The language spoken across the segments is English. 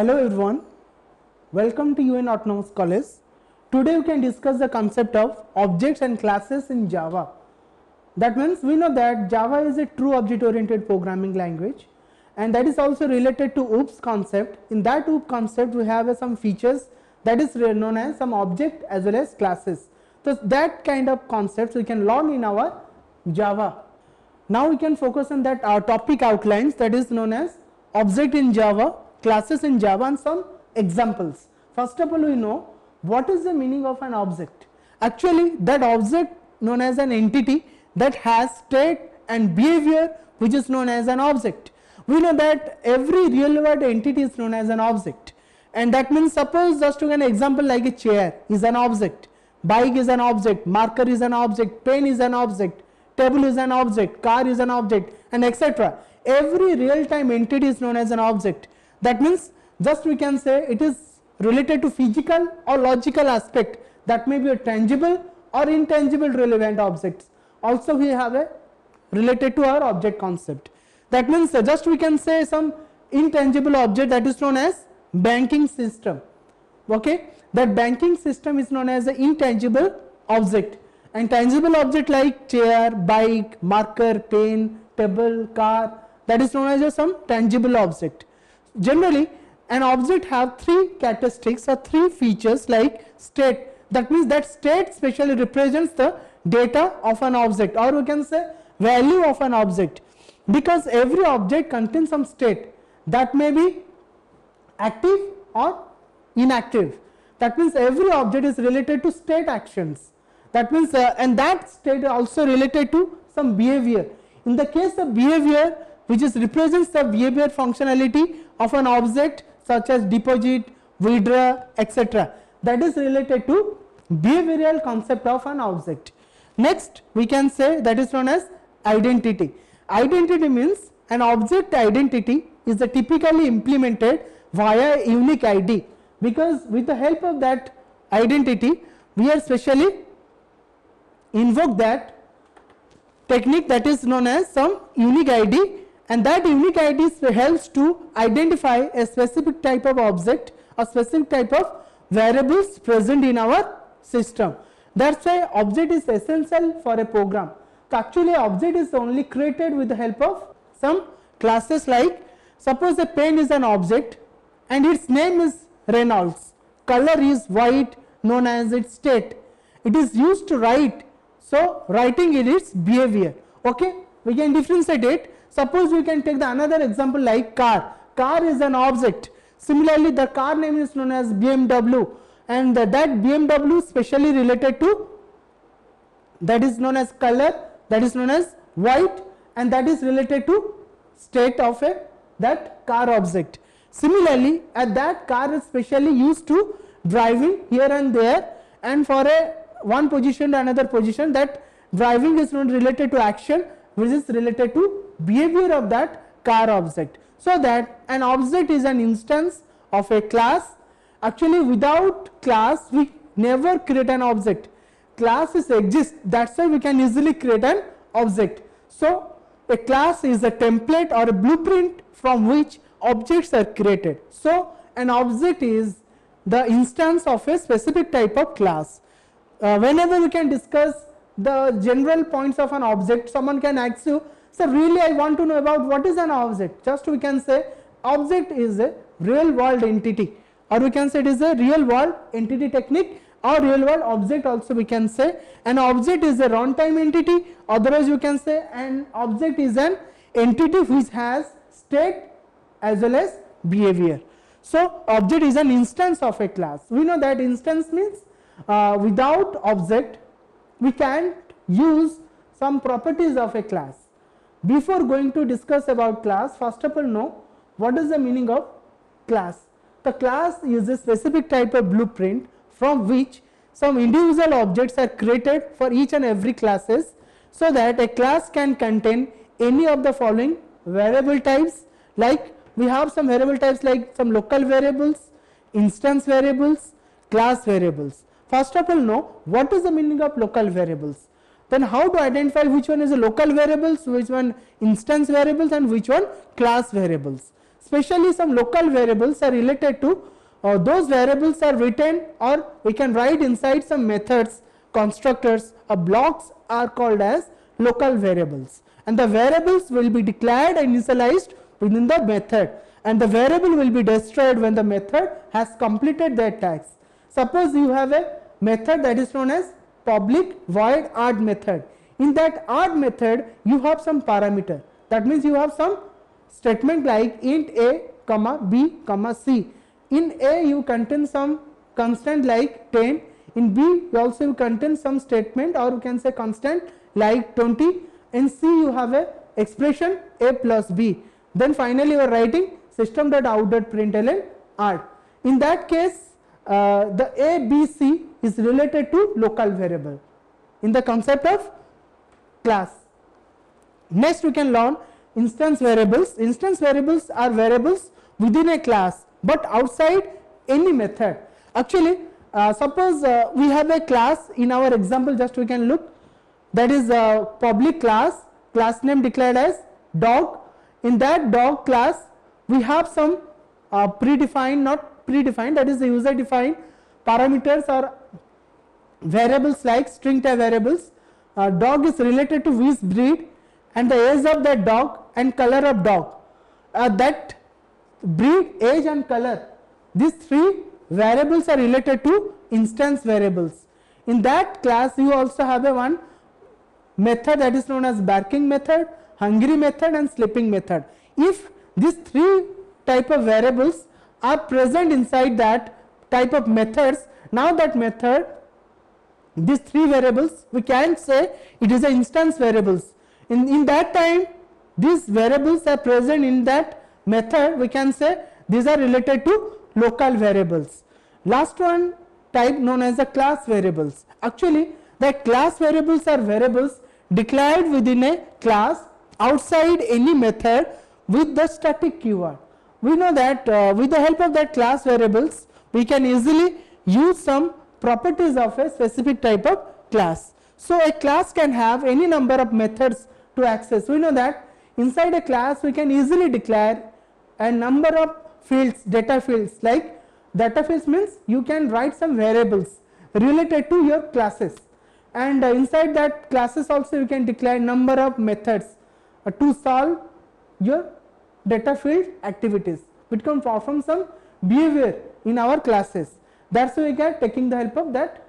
Hello everyone, welcome to UN Autonomous College. Today we can discuss the concept of objects and classes in Java. That means we know that Java is a true object oriented programming language and that is also related to OOPS concept. In that OOP concept we have uh, some features that is known as some object as well as classes. So that kind of concepts we can learn in our Java. Now we can focus on that our topic outlines that is known as object in Java, classes in Java and some examples. First of all we know what is the meaning of an object. Actually that object known as an entity that has state and behavior which is known as an object. We know that every real world entity is known as an object and that means suppose just to an example like a chair is an object, bike is an object, marker is an object, pen is an object, table is an object, car is an object and etc. Every real time entity is known as an object. That means just we can say it is related to physical or logical aspect that may be a tangible or intangible relevant objects. Also we have a related to our object concept. That means uh, just we can say some intangible object that is known as banking system. Okay, that banking system is known as an intangible object and tangible object like chair, bike, marker, pen, table, car that is known as some tangible object. Generally an object have three characteristics or three features like state. That means that state specially represents the data of an object or we can say value of an object. Because every object contains some state that may be active or inactive. That means every object is related to state actions. That means uh, and that state also related to some behavior. In the case of behavior which is represents the behavior functionality of an object such as deposit withdraw etc that is related to behavioral concept of an object. Next we can say that is known as identity. Identity means an object identity is typically implemented via unique id because with the help of that identity we are specially invoke that technique that is known as some unique id and that unique id helps to identify a specific type of object or specific type of variables present in our system. That's why object is essential for a program. Actually object is only created with the help of some classes like suppose a pen is an object and its name is Reynolds. Color is white known as its state. It is used to write so writing is its behavior. Okay? We can differentiate it suppose we can take the another example like car. Car is an object. Similarly the car name is known as BMW and that BMW specially related to that is known as color that is known as white and that is related to state of a that car object. Similarly, at that car is specially used to driving here and there and for a one position to another position that driving is not related to action which is related to behavior of that car object. So that an object is an instance of a class actually without class we never create an object classes exist that's why we can easily create an object. So a class is a template or a blueprint from which objects are created. So an object is the instance of a specific type of class. Uh, whenever we can discuss the general points of an object someone can ask you so really I want to know about what is an object just we can say object is a real world entity or we can say it is a real world entity technique or real world object also we can say an object is a runtime entity otherwise you can say an object is an entity which has state as well as behavior. So object is an instance of a class we know that instance means uh, without object we can't use some properties of a class. Before going to discuss about class first of all know what is the meaning of class. The class is a specific type of blueprint from which some individual objects are created for each and every classes so that a class can contain any of the following variable types. Like we have some variable types like some local variables, instance variables, class variables. First of all know what is the meaning of local variables then how to identify which one is a local variables, which one instance variables and which one class variables. especially some local variables are related to uh, those variables are written or we can write inside some methods constructors or blocks are called as local variables and the variables will be declared and initialized within the method and the variable will be destroyed when the method has completed their task. Suppose you have a method that is known as public void add method. In that add method you have some parameter that means you have some statement like int a comma b comma c. In a you contain some constant like 10 in b you also you contain some statement or you can say constant like 20 in c you have a expression a plus b then finally you are writing system dot out dot println add. In that case uh, the a b c is related to local variable in the concept of class. Next we can learn instance variables. Instance variables are variables within a class but outside any method. Actually uh, suppose uh, we have a class in our example just we can look that is a public class class name declared as dog in that dog class we have some uh, predefined not predefined that is the user defined parameters or variables like string type variables. Uh, dog is related to which breed and the age of that dog and color of dog. Uh, that breed age and color these three variables are related to instance variables. In that class you also have a one method that is known as barking method hungry method and sleeping method. If these three type of variables are present inside that type of methods. Now that method these three variables we can say it is a instance variables. In in that time these variables are present in that method. We can say these are related to local variables. Last one type known as the class variables. Actually the class variables are variables declared within a class outside any method with the static keyword we know that uh, with the help of that class variables we can easily use some properties of a specific type of class. So, a class can have any number of methods to access. We know that inside a class we can easily declare a number of fields data fields like data fields means you can write some variables related to your classes and uh, inside that classes also you can declare number of methods uh, to solve your data field activities. Which can perform some behavior in our classes. That is why we are taking the help of that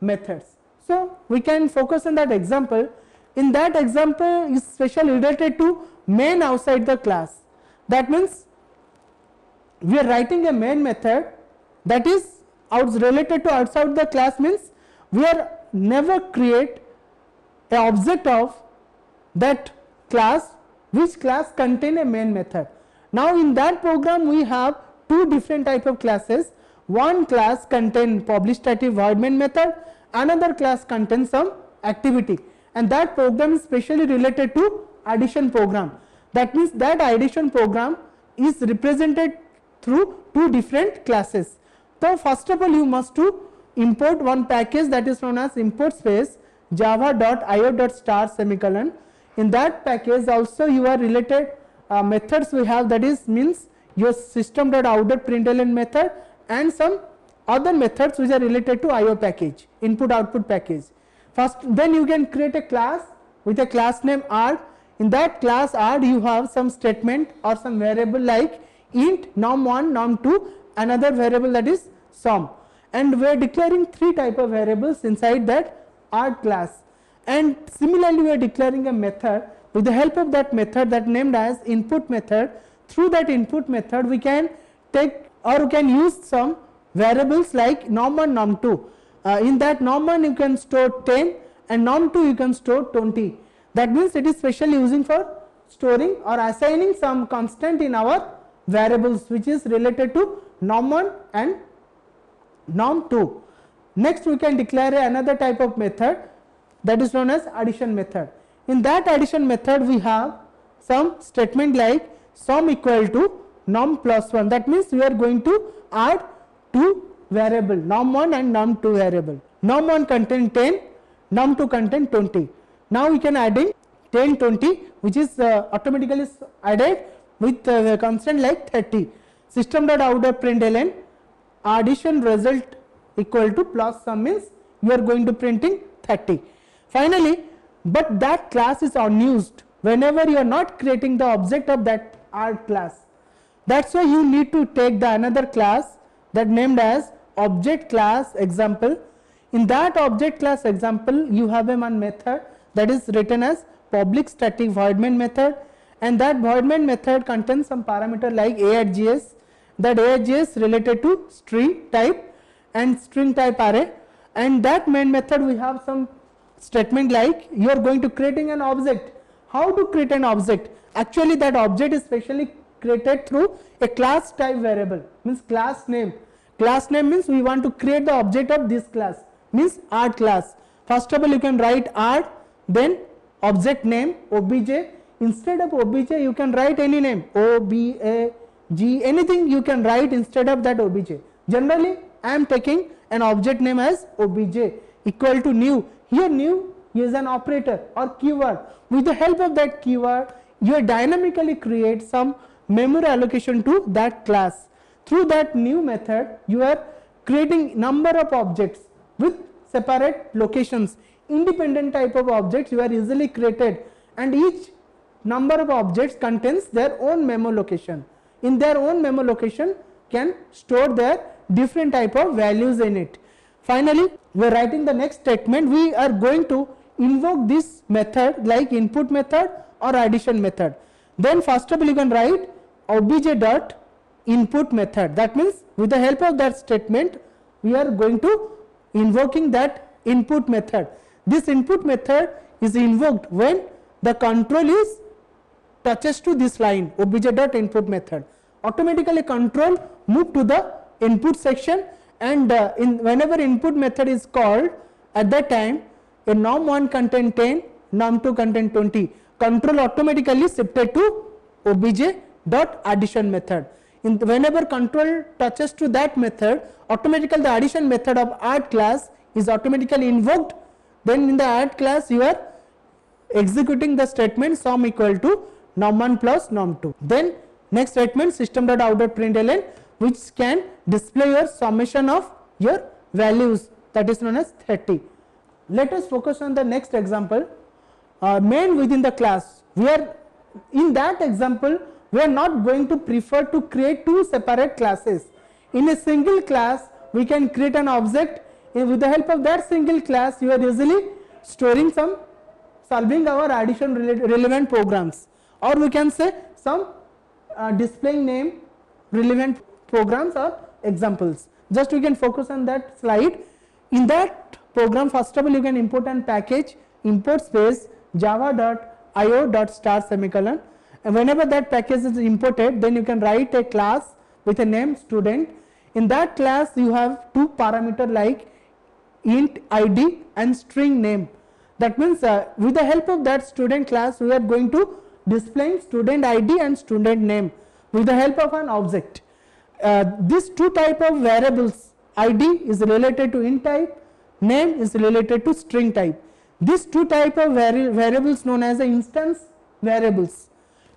methods. So, we can focus on that example. In that example is specially related to main outside the class. That means we are writing a main method that is out related to outside the class means we are never create a object of that class which class contain a main method. Now in that program we have two different type of classes. One class contain public static void main method. Another class contains some activity. And that program is specially related to addition program. That means that addition program is represented through two different classes. So first of all you must to import one package that is known as import space java.io.star semicolon in that package also you are related uh, methods we have that is means your system.out.println method and some other methods which are related to IO package, input output package. First then you can create a class with a class name add. In that class add you have some statement or some variable like int num1, num2 another variable that is sum and we are declaring three type of variables inside that add class and similarly we are declaring a method. With the help of that method that named as input method through that input method we can take or you can use some variables like num1 num2 uh, in that num1 you can store 10 and num2 you can store 20 that means it is specially using for storing or assigning some constant in our variables which is related to num1 and num2 next we can declare another type of method that is known as addition method. In that addition method we have some statement like sum equal to num plus 1 that means we are going to add two variable num1 and num2 variable. Num1 contain 10 num2 contain 20 now we can adding 10 20 which is uh, automatically added with uh, constant like 30 system dot out println addition result equal to plus sum means you are going to printing 30 finally but that class is unused whenever you are not creating the object of that art class. That's why you need to take the another class that named as object class example. In that object class example you have a one method that is written as public static void main method. And that void main method contains some parameter like a at gs that a at gs related to string type and string type array. And that main method we have some statement like you are going to creating an object. How to create an object? Actually that object is specially created through a class type variable means class name. Class name means we want to create the object of this class means art class. First of all you can write art then object name obj instead of obj you can write any name o b a g. Anything you can write instead of that obj generally i am taking an object name as obj equal to new here new is an operator or keyword. With the help of that keyword you dynamically create some memory allocation to that class. Through that new method you are creating number of objects with separate locations. Independent type of objects you are easily created and each number of objects contains their own memo location. In their own memo location can store their different type of values in it finally we are writing the next statement. We are going to invoke this method like input method or addition method. Then first of all you can write obj dot input method. That means with the help of that statement we are going to invoking that input method. This input method is invoked when the control is touches to this line obj dot input method. Automatically control move to the input section and uh, in whenever input method is called at that time a num1 contain 10 num2 contain 20 control automatically shifted to obj dot addition method. In whenever control touches to that method automatically the addition method of add class is automatically invoked. Then in the add class you are executing the statement sum equal to num1 plus num2 then next statement system dot out dot println which can display your summation of your values that is known as 30 let us focus on the next example. Uh, main within the class we are in that example we are not going to prefer to create two separate classes. In a single class, we can create an object with the help of that single class, you are easily storing some solving our addition relevant programs. Or we can say some uh, displaying name relevant programs or examples. Just we can focus on that slide. In that program, first of all, you can import and package import space java.io dot star semicolon and whenever that package is imported then you can write a class with a name student in that class you have two parameter like int id and string name that means uh, with the help of that student class we are going to display student id and student name with the help of an object uh, these two type of variables id is related to int type name is related to string type. These two type of vari variables known as the instance variables.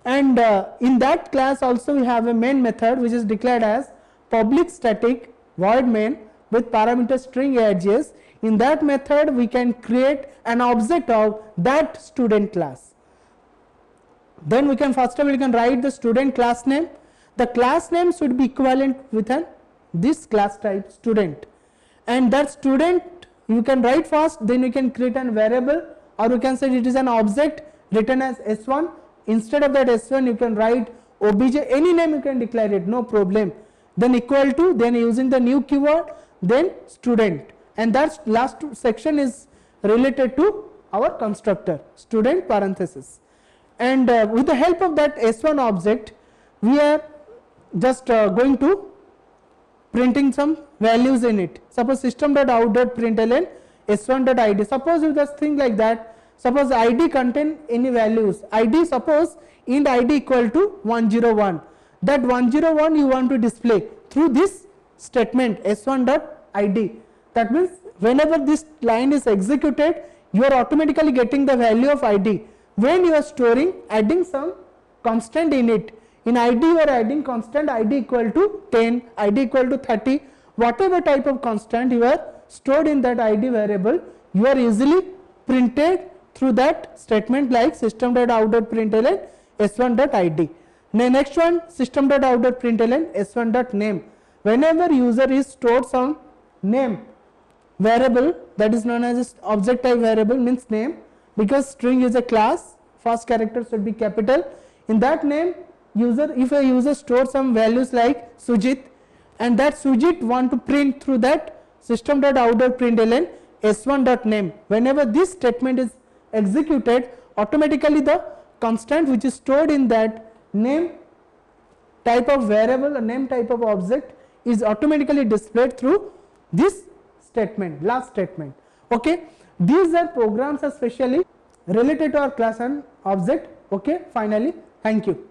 And uh, in that class also we have a main method which is declared as public static void main with parameter string edges. In that method we can create an object of that student class. Then we can first of all we can write the student class name the class name should be equivalent with an this class type student. And that student you can write first then you can create an variable or you can say it is an object written as s1 instead of that s1 you can write obj any name you can declare it no problem. Then equal to then using the new keyword then student. And that last section is related to our constructor student parenthesis. And uh, with the help of that s1 object we are just uh, going to printing some values in it. Suppose system dot out dot println s1 dot id suppose you just think like that. Suppose id contain any values, id suppose int id equal to 101, that 101 you want to display through this statement s1 dot id. That means whenever this line is executed, you are automatically getting the value of id. When you are storing, adding some constant in it, in id you are adding constant id equal to 10 id equal to 30 whatever type of constant you are stored in that id variable you are easily printed through that statement like system.out.println s1.id now next one system.out.println s1.name whenever user is stored some name variable that is known as object type variable means name because string is a class first character should be capital. In that name user if a user stores some values like sujit and that sujit want to print through that system.out.println s1.name whenever this statement is executed automatically the constant which is stored in that name type of variable or name type of object is automatically displayed through this statement last statement. Okay? These are programs especially related to our class and object. Okay? Finally thank you